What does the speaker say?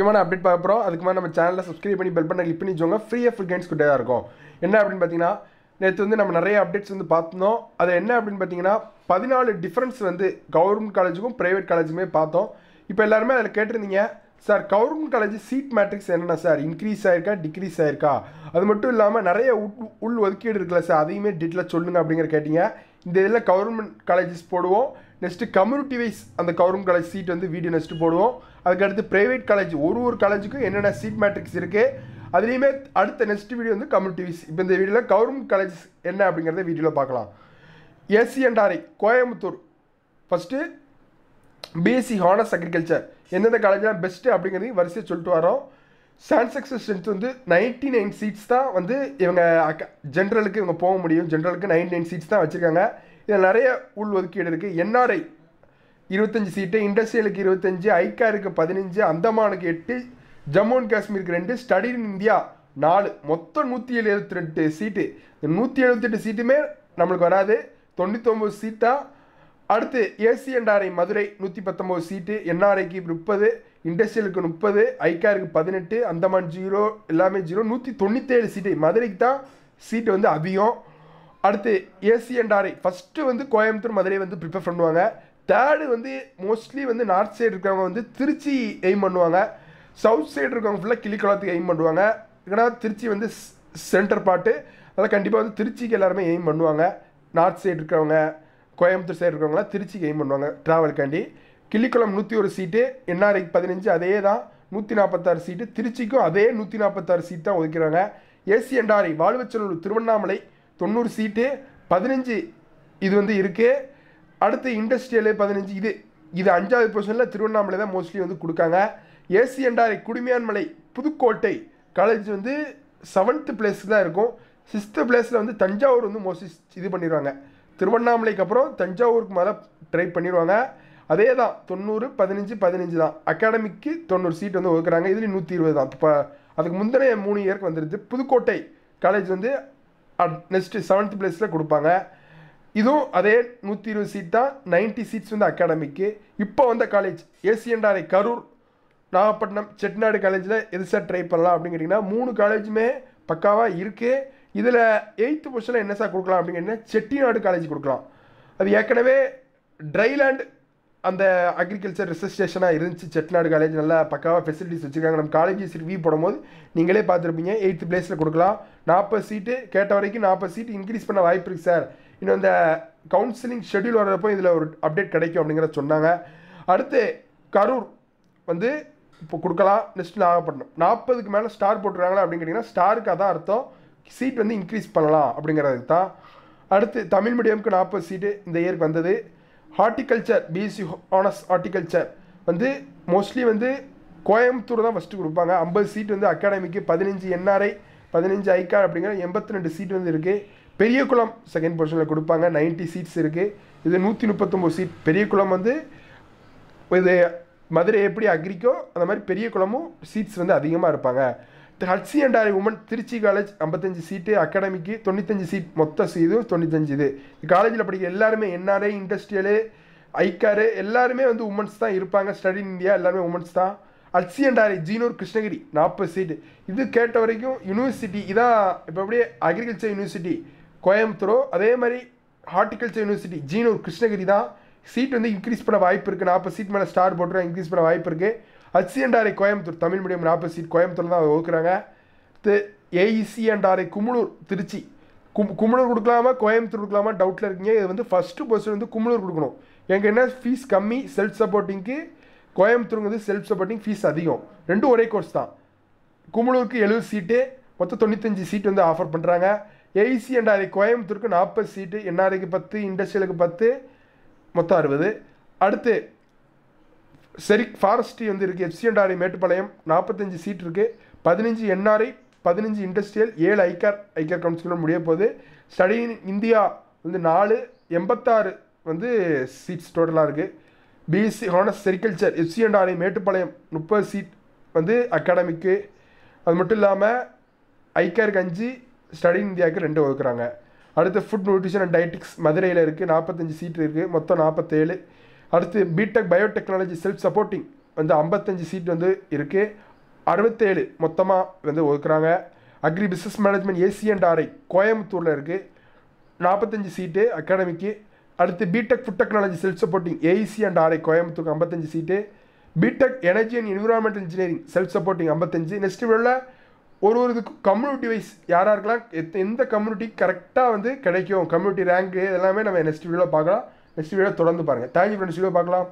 முக்கியமான அப்டேட் பார்க்க போகிறோம் அதுக்கு மேலே நம்ம சேனலில் சப்ஸ்கிரைப் பண்ணி பெல் பண்ண கிளிக் பண்ணி வச்சோங்க ஃப்ரீயாக ஃபுல் கைன்ஸ் கிட்டே தான் இருக்கும். என்ன அப்படின்னு பார்த்தீங்கன்னா நேற்று வந்து நம்ம நிறைய அப்டேட்ஸ் வந்து பார்த்தோம் அது என்ன அப்படின்னு பார்த்தீங்கன்னா பதினாலு டிஃப்ரென்ஸ் வந்து கவர்மெண்ட் காலேஜுக்கும் ப்ரைவேட் காலேஜுமே பார்த்தோம். இப்போ எல்லாருமே அதில் கேட்டிருந்தீங்க sir government college seat matrix என்னென்ன சார் இன்க்ரீஸ் ஆயிருக்கா டிக்ரீஸ் ஆயிருக்கா? அது மட்டும் இல்லாமல் நிறைய உள் உள் ஒதுக்கீடு இருக்குல்ல சார் அதையுமே டீட்டெயிலாக சொல்லுங்கள் அப்படிங்கிற கேட்டிங்க. இந்த இதில் கவர்மெண்ட் காலேஜஸ் போடுவோம். நெக்ஸ்ட்டு கம்யூனிட்டி வைஸ் அந்த கவர்மெண்ட் காலேஜ் சீட் வந்து வீடியோ நெக்ஸ்ட்டு போடுவோம். அதுக்கடுத்து ப்ரைவேட் காலேஜ் ஒரு ஒரு காலேஜுக்கும் என்னென்ன சீட் மேட்ரிக்ஸ் இருக்குது அதுலேயுமே அடுத்த நெக்ஸ்ட் வீடியோ வந்து கம்யூனிட்டி வைஸ் இப்போ இந்த வீடியோவில் கவர்மெண்ட் காலேஜ் என்ன அப்படிங்கிறத வீடியோவில் பார்க்கலாம். AC and RI Coimbatore first BSc honours agriculture எந்தெந்த காலேஜ்லாம் பெஸ்ட்டு அப்படிங்கிறதையும் வரிசையை சொல்லிட்டு வரோம். சான்செக்ஸ் ஸ்ட்ரென்த் வந்து நைன்ட்டி நைன் சீட்ஸ் தான் வந்து இவங்க ஜென்ரலுக்கு இவங்க போக முடியும். ஜென்ரலுக்கு நைன்டி நைன் சீட்ஸ் தான் வச்சுருக்காங்க. இதில் நிறைய உள் ஒதுக்கீடு இருக்குது என்ஆர்ஐ இருபத்தஞ்சி சீட்டு இண்டஸ்ட்ரியலுக்கு இருபத்தஞ்சு ஐக்காருக்கு பதினஞ்சு அந்தமானுக்கு எட்டு ஜம்மு அண்ட் காஷ்மீருக்கு ரெண்டு ஸ்டடி இன் இந்தியா நாலு. மொத்தம் நூற்றி எழுபத்தி ரெண்டு சீட்டு இந்த நூற்றி எழுபத்தெட்டு சீட்டுமே நம்மளுக்கு வராது. தொண்ணூத்தொம்பது சீட்டாக அடுத்து ஏசி என்ஆர்ஐ மதுரை நூற்றி பத்தொம்போது சீட்டு என்ஆர்ஐக்கு முப்பது இண்டஸ்ட்ரியலுக்கு முப்பது ஐக்காருக்கு பதினெட்டு அந்தமான் ஜீரோ எல்லாமே ஜீரோ நூற்றி தொண்ணூற்றேழு சீட்டு மதுரைக்கு தான் சீட்டு வந்து அதிகம். அடுத்து ஏசி அண்ட் ஃபஸ்ட்டு வந்து கோயம்புத்தூர் மதுரை வந்து ப்ரிப்பேர் பண்ணுவாங்க. தேர்டு வந்து மோஸ்ட்லி வந்து நார்த் சைடு இருக்கிறவங்க வந்து திருச்சி எய்ம் பண்ணுவாங்க. சவுத் சைடு இருக்கவங்க ஃபுல்லாக கிளிக்குளத்துக்கு எய்ம் பண்ணுவாங்க. ஏன்னா திருச்சி வந்து சென்டர் பாட்டு அதெல்லாம் கண்டிப்பாக வந்து திருச்சிக்கு எல்லாருமே எய்ம் பண்ணுவாங்க. நார்த் சைடு இருக்கிறவங்க கோயம்புத்தூர் சைடு இருக்கிறவங்களாம் திருச்சிக்கு எய்ம் பண்ணுவாங்க ட்ராவலுக்காண்டி கிள்ளிக்குளம் நூற்றி ஒரு சீட்டு என்ஆர்ஐக்கு பதினஞ்சு அதே தான் நூற்றி நாற்பத்தாறு சீட்டு திருச்சிக்கும் அதே நூற்றி நாற்பத்தாறு சீட் தான் ஒதுக்கிறாங்க. ஏசி என்ஆர்ஐ வாழ்வச்சலூர் திருவண்ணாமலை தொண்ணூறு சீட்டு பதினஞ்சு இது வந்து இருக்குது அடுத்து இண்டஸ்ட்ரியலு பதினஞ்சு இது இது அஞ்சாவது பொசிஷனில் திருவண்ணாமலை தான் மோஸ்ட்லி வந்து கொடுக்காங்க. AC and RI Kudumiyanmalai Pudukkottai college வந்து செவன்த்து பிளேஸ் தான் இருக்கும். சிக்ஸ்த்து பிளேஸில் வந்து தஞ்சாவூர் வந்து மோஸ்ட்லி இது பண்ணிடுவாங்க. திருவண்ணாமலைக்கு அப்புறம் தஞ்சாவூருக்கு மேலே ட்ரை பண்ணிடுவாங்க. அதே தான் தொண்ணூறு பதினஞ்சு பதினஞ்சு தான். அகாடமிக்கு தொண்ணூறு சீட் வந்து ஒதுக்குறாங்க. இதுலேயும் நூற்றி இருபது தான். இப்போ அதுக்கு முந்தின மூணு இயருக்கு வந்துடுது புதுக்கோட்டை காலேஜ் வந்து நெக்ஸ்ட்டு செவன்த் பிளேஸில் கொடுப்பாங்க. இதுவும் அதே நூற்றி இருபது சீட் தான் நைன்ட்டி சீட்ஸ் வந்து அகாடமிக்கு இப்போ வந்த காலேஜ் ஏசியண்டாரை கரூர் நாகப்பட்டினம் செட்டிநாடு காலேஜில் எது சார் ட்ரை பண்ணலாம் அப்படின்னு கேட்டிங்கன்னா மூணு காலேஜுமே பக்காவாக இருக்குது இதில் எயித்து பொசிஷனில் என்ன சார் கொடுக்கலாம் அப்படின்னு கேட்டிங்கன்னா செட்டிநாடு காலேஜ் கொடுக்கலாம். அது ஏற்கனவே ட்ரைலேண்ட் அந்த அக்ரிகல்ச்சர் ரிசர்ச் ஸ்டேஷனாக இருந்துச்சு. செட்டிநாடு காலேஜ் நல்லா பக்காவாக ஃபெசிலிட்டிஸ் வச்சுருக்காங்க. நம்ம காலேஜஸ் ரிவ்யூ போடும்போது நீங்களே பார்த்துருப்பீங்க. எயித்து பிளேஸில் கொடுக்கலாம். நாற்பது சீட்டு கேட்ட வரைக்கும் நாற்பது சீட்டு இன்க்ரீஸ் பண்ண வாய்ப்பு இருக்குது சார் இன்னும் இந்த கவுன்சிலிங் ஷெட்யூல் வர்றப்போ இதில் ஒரு அப்டேட் கிடைக்கும் அப்படிங்கிறத சொன்னாங்க. அடுத்து கரூர் வந்து இப்போ கொடுக்கலாம். நெக்ஸ்ட் நாகப்பட்டினம். நாற்பதுக்கு மேலே ஸ்டார் போட்டுருக்காங்களா அப்படின்னு கேட்டிங்கன்னா ஸ்டாருக்கு அதான் அர்த்தம். சீட் வந்து இன்க்ரீஸ் பண்ணலாம் அப்படிங்கிறதுக்கு தான். அடுத்து தமிழ் மீடியமுக்கு நாற்பது சீட்டு இந்த இயருக்கு வந்தது. ஹார்டிகல்ச்சர் பிஎஸ்சி ஆனர்ஸ் ஹார்டிகல்ச்சர் வந்து மோஸ்ட்லி வந்து கோயம்புத்தூர் தான் ஃபஸ்ட்டு கொடுப்பாங்க. ஐம்பது சீட் வந்து அகாடமிக்கு பதினஞ்சு என்ஆர்ஐ பதினஞ்சு ஐகார் அப்படிங்கிற எண்பத்தி ரெண்டு சீட் வந்து இருக்குது பெரியகுளம் செகண்ட் பொசிஷனில் கொடுப்பாங்க. நைன்ட்டி சீட்ஸ் இருக்குது இது நூற்றி முப்பத்தொம்போது சீட் பெரியகுளம் வந்து இது மதுரை எப்படி அக்ரிக்கோ அந்த மாதிரி பெரிய குளமும் சீட்ஸ் வந்து அதிகமாக இருப்பாங்க. HC and R women Trichy college ஐம்பத்தஞ்சு சீட்டு அகாடமிக்கு தொண்ணூத்தஞ்சு சீட் மொத்த இதுவும் தொண்ணூத்தஞ்சு இது. காலேஜில் படிக்க எல்லாருமே என்ஆர்ஐ இண்டஸ்ட்ரியலு ஐக்காரு எல்லாருமே வந்து உமன்ஸ் தான் இருப்பாங்க. ஸ்டடி இன் இந்தியா எல்லாருமே உமன்ஸ் தான். H and R Jinur Krishnagiri நாற்பது சீட்டு இது கேட்ட வரைக்கும் யூனிவர்சிட்டி இதான் இப்போ அப்படியே அக்ரிகல்ச்சர் யூனிவர்சிட்டி கோயம்புத்தூரோ. அதே மாதிரி ஹார்டிகல்ச்சர் யூனிவர்சிட்டி ஜீனூர் கிருஷ்ணகிரி தான். சீட் வந்து இன்க்ரீஸ் பண்ண வாய்ப்பு இருக்குது நாற்பது சீட் மேலே ஸ்டார் போட்டுருவோம் இன்க்ரீஸ் பண்ண வாய்ப்பு இருக்குது HC and RI Coimbatore Tamil medium நாற்பது சீட் கோயம்புத்தூர் தான் ஒதுக்குறாங்க. AEC and RI Kumulur Trichy. கும் குமுளூர் கொடுக்கலாமா கோயம்புத்தூர் கொடுக்கலாமா டவுட்டில் இருக்கீங்க. இது வந்து ஃபஸ்ட்டு பொசிஷன் வந்து குமுளூர் கொடுக்கணும். எங்கே என்ன ஃபீஸ் கம்மி செல்ஃப் சப்போர்ட்டிங்க்கு கோயம்புத்தூருங்கிறது செல்ஃப் சப்போர்ட்டிங் ஃபீஸ் அதிகம். ரெண்டும் ஒரே கோர்ஸ் தான். குமுளூருக்கு எழுபது சீட்டு மொத்தம் தொண்ணூத்தஞ்சு சீட் வந்து ஆஃபர் பண்ணுறாங்க ஏசி அண்ட் ஆர்ஐ கோயம்புத்தூருக்கு நாற்பது சீட்டு என்ஆர்ஐக்கு பத்து இண்டஸ்ட்ரியலுக்கு பத்து மொத்தம் அறுபது. அடுத்து செரிக் ஃபாரஸ்ட்ரி வந்து இருக்குது எஃப்சிஎன்ஆர்ஐ மேட்டுப்பாளையம் நாற்பத்தஞ்சு சீட் இருக்குது பதினஞ்சு என்ஆர்ஐ பதினஞ்சு இண்டஸ்ட்ரியல் ஏழு ஐக்கார் ஐக்கார் கவுன்சிலர் முடிய போகுது. ஸ்டடி இந்தியா வந்து நாலு எண்பத்தாறு வந்து சீட்ஸ் டோட்டலாக இருக்குது BSc honours sericulture FC and RI Mettupalayam முப்பது சீட் வந்து அகாடமிக்கு அது மட்டும் இல்லாமல் ஐக்காருக்கு அஞ்சு ஸ்டடி இந்தியாவுக்கு ரெண்டு ஒதுக்குறாங்க அடுத்து ஃபுட் நியூட்ரிஷன் அண்ட் டயட்டிக்ஸ் மதுரையில் இருக்குது நாற்பத்தஞ்சு சீட் இருக்குது மொத்தம் நாற்பத்தேழு அடுத்து பிடெக் பயோடெக்னாலஜி செல்ஃப் சப்போர்ட்டிங் வந்து ஐம்பத்தஞ்சு சீட் வந்து இருக்குது அறுபத்தேழு மொத்தமாக வந்து ஒதுக்குறாங்க. Agri business management AC and RI கோயம்புத்தூரில் இருக்குது நாற்பத்தஞ்சு சீட்டு அகாடமிக்கு அடுத்து BTech food technology self supporting AEC and RI கோயம்புத்தூருக்கு ஐம்பத்தஞ்சு seat BTech energy and environmental engineering self supporting ஐம்பத்தஞ்சு. நெக்ஸ்ட் இவ்வளோ ஒரு ஒரு இதுக்கு கம்யூனிட்டி வைஸ் யாராக இருக்கலாம் எந்த கம்யூனிட்டி கரெக்டாக வந்து கிடைக்கும் கம்யூனிட்டி ரேங்க் எல்லாமே நம்ம நெக்ஸ்ட் வீடியோவில் பார்க்கலாம். நெக்ஸ்ட் வீடியோ தொடர்ந்து பாருங்கள் தேங்க்யூ ஃப்ரெண்ட்ஸ் வீடியோ பார்க்கலாம்.